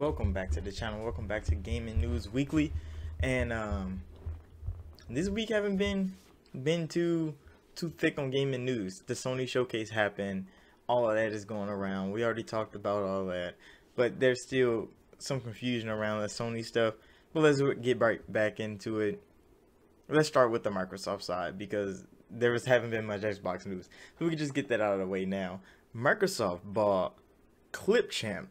welcome back to the channel. Welcome back to gaming news weekly. And um this week haven't been been too too thick on gaming news. The sony showcase happened. All of that is going around. We already talked about all that. But there's still some confusion around the sony stuff. But let's get right back into it. Let's start with the microsoft side because there was haven't been much xbox news. So we can just get that out of the way now. Microsoft bought clipchamp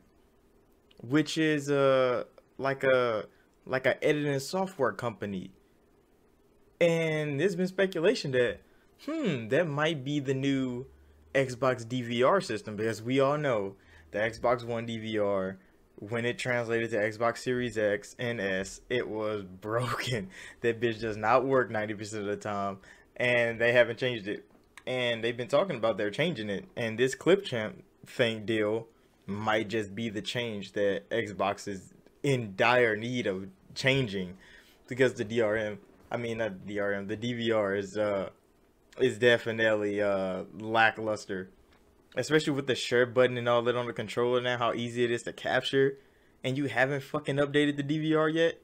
which is uh like a like a editing software company. And there's been speculation that hmm, that might be the new Xbox DVR system because we all know the Xbox One DVR when it translated to Xbox Series X and S, it was broken. That bitch does not work 90% of the time and they haven't changed it. And they've been talking about they're changing it. And this Clipchamp thing deal might just be the change that Xbox is in dire need of changing because the DRM, I mean not DRM, the DVR is uh is definitely uh lackluster. Especially with the share button and all that on the controller now, how easy it is to capture, and you haven't fucking updated the DVR yet.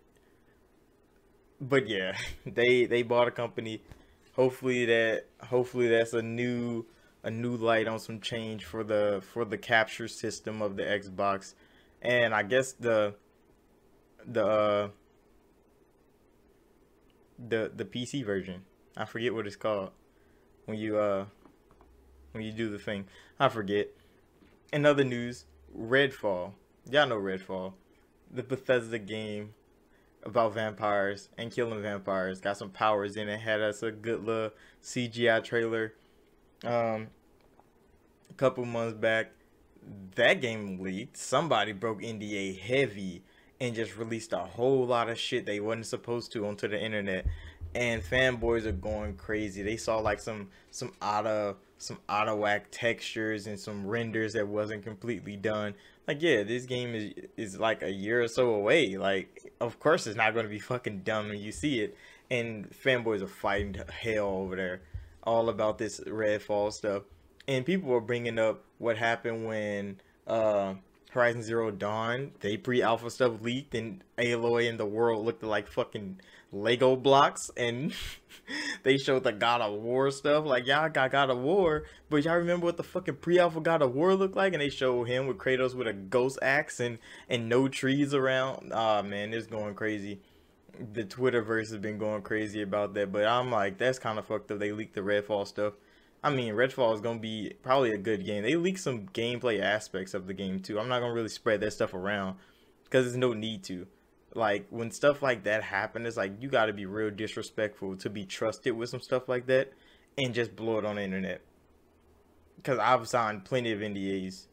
But yeah, they they bought a company. Hopefully that hopefully that's a new a new light on some change for the for the capture system of the Xbox, and I guess the the uh, the the PC version. I forget what it's called when you uh when you do the thing. I forget. In other news, Redfall. Y'all know Redfall, the Bethesda game about vampires and killing vampires. Got some powers in it. Had us a good little CGI trailer um, a couple months back. That game leaked. Somebody broke NDA heavy and just released a whole lot of shit they wasn't supposed to onto the internet. And fanboys are going crazy. They saw like some some out of some out of whack textures and some renders that wasn't completely done. Like yeah, this game is is like a year or so away. Like of course it's not going to be fucking done when you see it. And fanboys are fighting hell over there all about this Redfall stuff, and people were bringing up what happened when uh, Horizon Zero Dawn they pre-alpha stuff leaked, and Aloy and the world looked like fucking Lego blocks, and they showed the God of War stuff. Like y'all got God of War, but y'all remember what the fucking pre-alpha God of War looked like? And they showed him with Kratos with a ghost axe and and no trees around. Ah man, it's going crazy the Twitterverse has been going crazy about that, but I'm like, that's kind of fucked up. They leaked the Redfall stuff. I mean, Redfall is gonna be probably a good game. They leaked some gameplay aspects of the game too. I'm not gonna really spread that stuff around because there's no need to. Like when stuff like that happens, it's like you got to be real disrespectful to be trusted with some stuff like that and just blow it on the internet. Because I've signed plenty of NDAs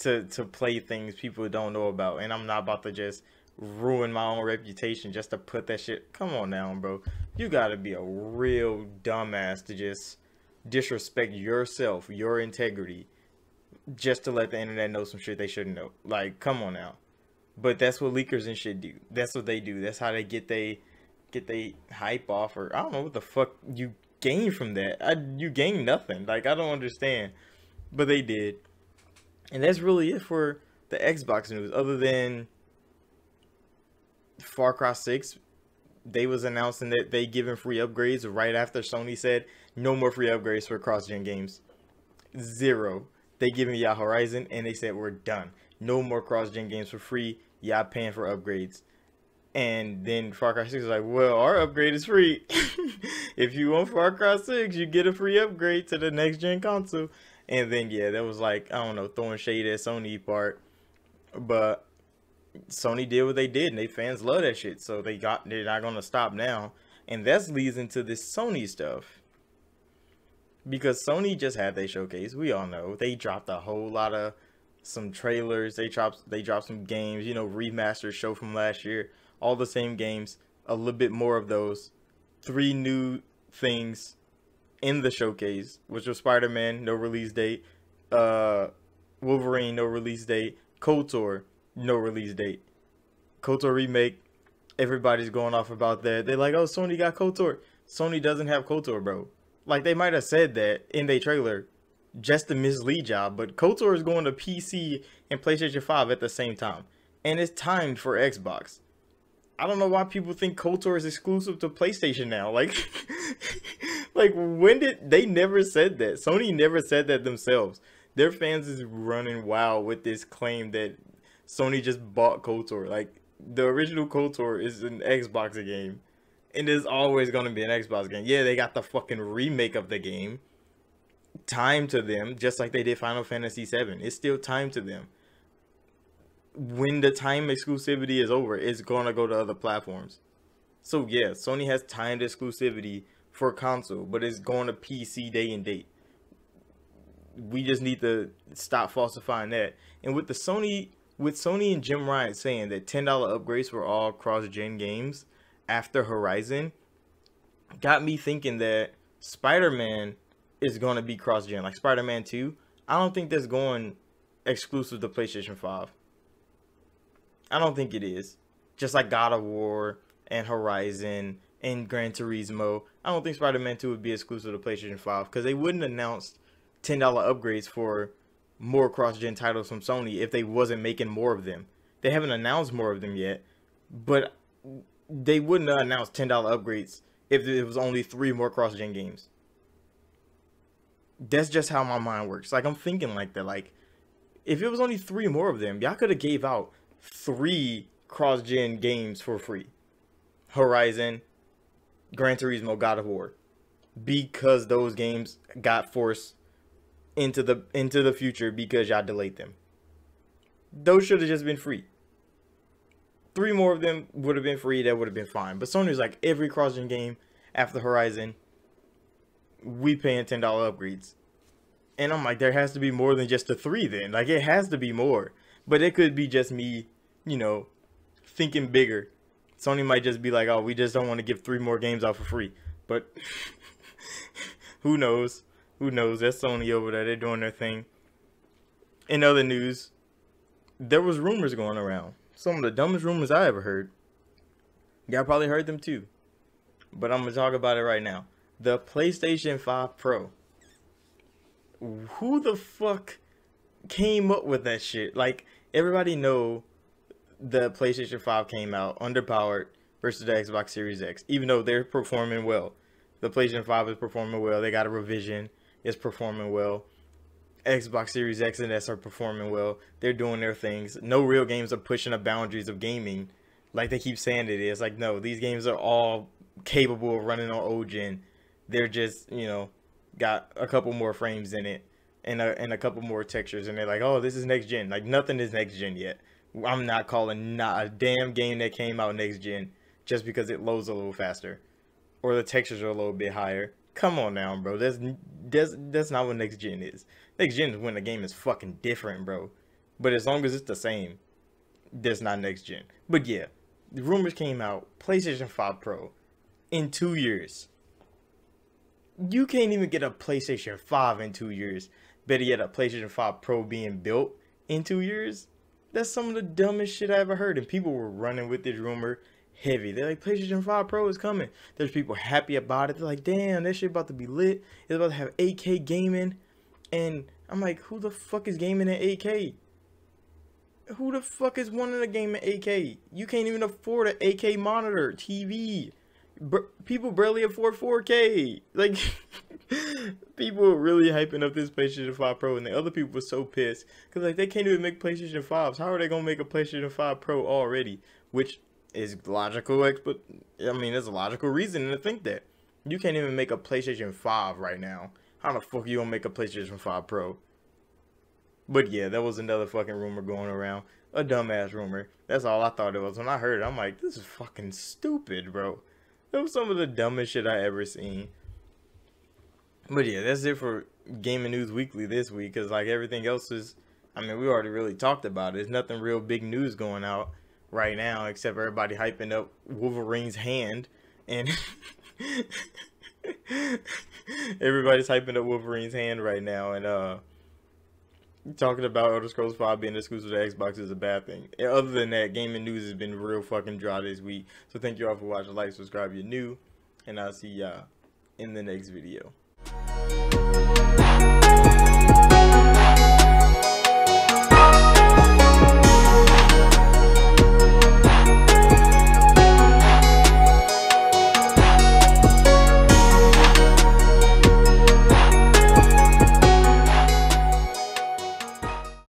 to to play things people don't know about, and I'm not about to just ruin my own reputation just to put that shit. Come on now, bro. You gotta be a real dumbass to just disrespect yourself, your integrity, just to let the internet know some shit they shouldn't know. Like, come on now. But that's what leakers and shit do. That's what they do. That's how they get they get they hype off or I don't know what the fuck you gain from that. I you gain nothing. Like I don't understand. But they did. And that's really it for the Xbox news other than Far Cry 6, they was announcing that they giving free upgrades right after Sony said no more free upgrades for cross-gen games. Zero. They giving y'all Horizon and they said we're done. No more cross-gen games for free. Y'all paying for upgrades. And then Far Cry 6 is like, well, our upgrade is free. if you want Far Cry 6, you get a free upgrade to the next gen console. And then yeah, that was like, I don't know, throwing shade at Sony part. But Sony did what they did, and they fans love that shit. So they got they're not gonna stop now, and that leads into this Sony stuff. Because Sony just had their showcase, we all know they dropped a whole lot of some trailers. They dropped they dropped some games, you know, remastered show from last year, all the same games, a little bit more of those. Three new things in the showcase, which was Spider Man, no release date. Uh, Wolverine, no release date. KOTOR, no release date. KOTOR remake, everybody's going off about that. They're like, oh, Sony got KOTOR. Sony doesn't have KOTOR, bro. Like they might have said that in their trailer, just to mislead y'all. But KOTOR is going to PC and PlayStation 5 at the same time. and it's timed for Xbox. I don't know why people think KOTOR is exclusive to PlayStation now. Like, like when did they never said that? Sony never said that themselves. Their fans is running wild with this claim that Sony just bought KOTOR. Like the original KOTOR is an Xbox game, and it's always gonna be an Xbox game. Yeah, they got the fucking remake of the game. Time to them, just like they did Final Fantasy VII. It's still time to them when the time exclusivity is over, it's gonna go to other platforms. So yeah, Sony has timed exclusivity for console, but it's going to PC day and date. We just need to stop falsifying that. And with the Sony, with Sony and Jim Ryan saying that ten dollar upgrades for all cross-gen games after Horizon, got me thinking that Spider-Man is going to be cross-gen, like Spider-Man Two. I don't think that's going exclusive to PlayStation Five. I don't think it is. Just like God of War and Horizon and Gran Turismo, I don't think Spider-Man 2 would be exclusive to PlayStation 5 because they wouldn't announce $10 upgrades for more cross-gen titles from Sony if they wasn't making more of them. They haven't announced more of them yet, but they wouldn't announce $10 upgrades if it was only three more cross-gen games. That's just how my mind works. Like I'm thinking like that. Like if it was only three more of them, y'all could have gave out three cross-gen games for free. Horizon, Gran Turismo, God of War. Because those games got forced into the into the future because y'all delayed them. Those should have just been free. Three more of them would have been free, that would have been fine. But Sony's like every cross-gen game after Horizon, we paying ten dollar upgrades. And I'm like, there has to be more than just the three then. Like it has to be more. But it could be just me you know, thinking bigger. Sony might just be like, oh, we just don't want to give three more games out for free. But who knows? Who knows? That's Sony over there. They're doing their thing. In other news, there was rumors going around. Some of the dumbest rumors I ever heard. Y'all probably heard them too. But I'm going to talk about it right now. The PlayStation 5 Pro. Who the fuck came up with that shit? Like, everybody know the PlayStation 5 came out underpowered versus the Xbox Series X, even though they're performing well. The PlayStation 5 is performing well. They got a revision. It's performing well. Xbox Series X and S are performing well. They're doing their things. No real games are pushing the boundaries of gaming like they keep saying it is. Like, no, these games are all capable of running on old gen. They're just, you know, got a couple more frames in it and a, and a couple more textures. And they're like, oh, this is next gen. Like, nothing is next gen yet. I'm not calling not a damn game that came out next gen just because it loads a little faster or the textures are a little bit higher. Come on now, bro. That's that's that's not what next gen is. Next gen is when the game is fucking different, bro. But as long as it's the same, that's not next gen. But yeah, the rumors came out PlayStation 5 Pro in 2 years. You can't even get a PlayStation 5 in 2 years. Better yet a PlayStation 5 Pro being built in 2 years that's some of the dumbest shit I ever heard. And people were running with this rumor heavy. They're like, PlayStation 5 Pro is coming. There's people happy about it. They're like, damn, that shit about to be lit. It's about to have 8K gaming. And I'm like, who the fuck is gaming at 8K? Who the fuck is wanting a game at 8K? You can't even afford an 8K monitor, TV. Br- people barely afford 4K. Like, people were really hyping up this PlayStation 5 Pro, and the other people were so pissed because like they can't even make PlayStation 5s. How are they gonna make a PlayStation 5 Pro already? Which is logical, but I mean, there's a logical reason to think that you can't even make a PlayStation 5 right now. How the fuck you gonna make a PlayStation 5 Pro? But yeah, that was another fucking rumor going around. A dumbass rumor. That's all I thought it was. When I heard it, I'm like, this is fucking stupid, bro. That was some of the dumbest shit I ever seen. But yeah, that's it for Gaming News Weekly this week. Cause like everything else is, I mean, we already really talked about it. There's nothing real big news going out right now except everybody hyping up Wolverine's hand and everybody's hyping up Wolverine's hand right now and uh talking about Elder Scrolls 5 being exclusive to Xbox is a bad thing. other than that, gaming news has been real fucking dry this week. So thank you all for watching. Like, subscribe if you're new, and I'll see y'all in the next video.